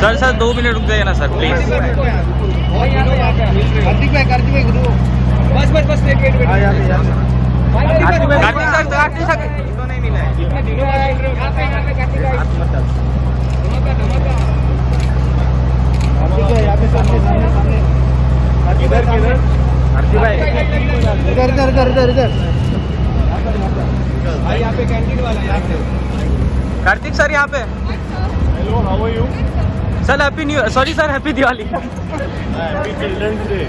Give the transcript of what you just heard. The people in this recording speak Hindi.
सर सर, दो मिनट रुक जाए ना, सर प्लीज़ बस बस बस wait wait Kartik sir Kartik sir. तो नहीं मिला है इधर इधर इधर इधर। यहाँ पे कैंटीन वाला यहाँ पे कार्तिक सर यहाँ पे? Hello how are you sir happy new sorry sir happy Diwali. Happy children's day